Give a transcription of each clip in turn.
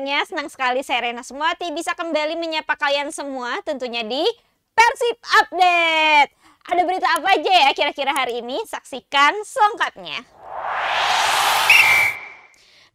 semuanya, senang sekali saya Rena Semati bisa kembali menyapa kalian semua tentunya di Persib Update. Ada berita apa aja ya kira-kira hari ini? Saksikan selengkapnya.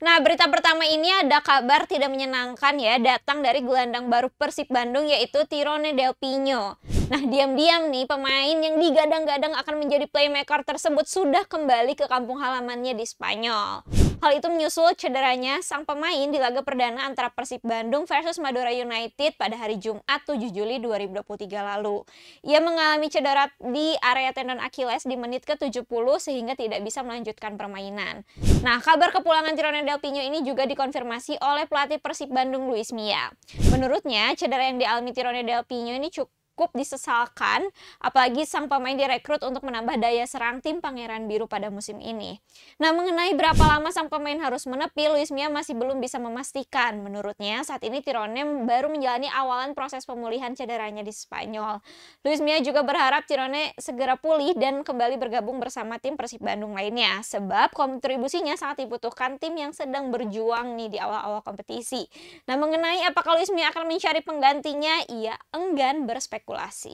Nah, berita pertama ini ada kabar tidak menyenangkan ya datang dari gelandang baru Persib Bandung yaitu Tirone Del Pino. Nah, diam-diam nih pemain yang digadang-gadang akan menjadi playmaker tersebut sudah kembali ke kampung halamannya di Spanyol. Hal itu menyusul cederanya sang pemain di laga perdana antara Persib Bandung versus Madura United pada hari Jumat 7 Juli 2023 lalu. Ia mengalami cedera di area tendon Achilles di menit ke-70 sehingga tidak bisa melanjutkan permainan. Nah, kabar kepulangan Tirone Del Pino ini juga dikonfirmasi oleh pelatih Persib Bandung Luis Mia. Menurutnya, cedera yang dialami Tirone Del Pino ini cukup cukup disesalkan, apalagi sang pemain direkrut untuk menambah daya serang tim Pangeran Biru pada musim ini. Nah, mengenai berapa lama sang pemain harus menepi, Luis Mia masih belum bisa memastikan. Menurutnya, saat ini Tirone baru menjalani awalan proses pemulihan cederanya di Spanyol. Luis Mia juga berharap Tirone segera pulih dan kembali bergabung bersama tim Persib Bandung lainnya, sebab kontribusinya sangat dibutuhkan tim yang sedang berjuang nih di awal-awal kompetisi. Nah, mengenai apakah Luis Mia akan mencari penggantinya, ia enggan berspekulasi spekulasi.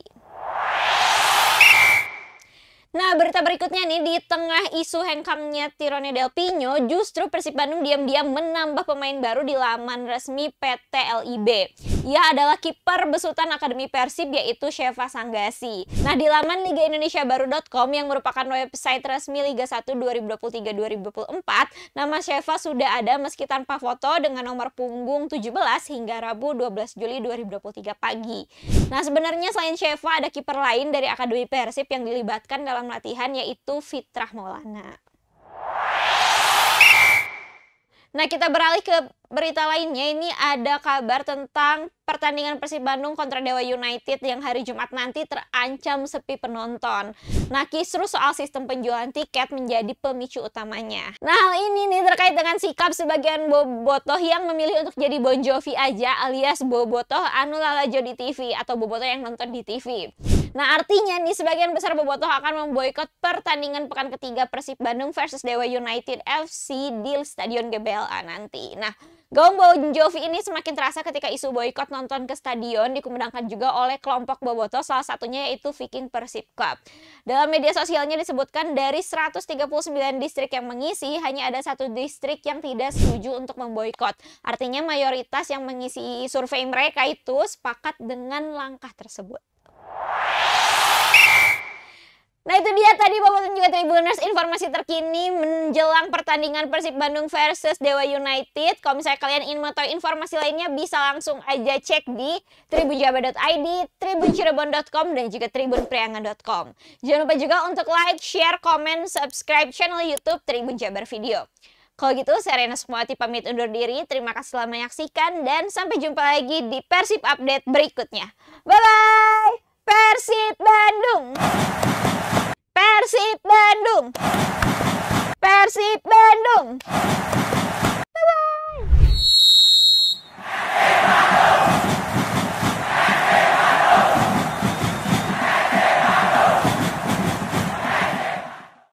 Nah, berita berikutnya nih, di tengah isu hengkangnya Tirone Del Pino, justru Persib Bandung diam-diam menambah pemain baru di laman resmi PT LIB. Ia adalah kiper besutan Akademi Persib yaitu Sheva Sanggasi. Nah, di laman Liga Indonesia Baru.com yang merupakan website resmi Liga 1 2023-2024, nama Sheva sudah ada meski tanpa foto dengan nomor punggung 17 hingga Rabu 12 Juli 2023 pagi. Nah, sebenarnya selain Sheva ada kiper lain dari Akademi Persib yang dilibatkan dalam dalam latihan yaitu Fitrah Maulana. Nah, kita beralih ke berita lainnya. Ini ada kabar tentang pertandingan Persib Bandung kontra Dewa United yang hari Jumat nanti terancam sepi penonton. Nah, kisru soal sistem penjualan tiket menjadi pemicu utamanya. Nah, hal ini nih terkait dengan sikap sebagian bobotoh yang memilih untuk jadi Bon Jovi aja alias bobotoh anu lalajo di TV atau bobotoh yang nonton di TV. Nah, artinya nih sebagian besar bobotoh akan memboikot pertandingan pekan ketiga Persib Bandung versus Dewa United FC di Stadion GBLA nanti. Nah, Gaung Jovi ini semakin terasa ketika isu boykot nonton ke stadion dikumandangkan juga oleh kelompok bobotoh, salah satunya yaitu Viking Persib Club. Dalam media sosialnya disebutkan dari 139 distrik yang mengisi, hanya ada satu distrik yang tidak setuju untuk memboikot. Artinya mayoritas yang mengisi survei mereka itu sepakat dengan langkah tersebut. Nah itu dia tadi Bapak dan juga Tribuners informasi terkini menjelang pertandingan Persib Bandung versus Dewa United. Kalau misalnya kalian ingin mengetahui informasi lainnya bisa langsung aja cek di tribunjabar.id, tribuncirebon.com dan juga tribunpriangan.com. Jangan lupa juga untuk like, share, komen, subscribe channel YouTube Tribun Jabar Video. Kalau gitu, saya Rena Sukmawati pamit undur diri. Terima kasih telah menyaksikan dan sampai jumpa lagi di Persib Update berikutnya. Bye-bye! Persib Bandung! Persib Bandung. Persib Bandung.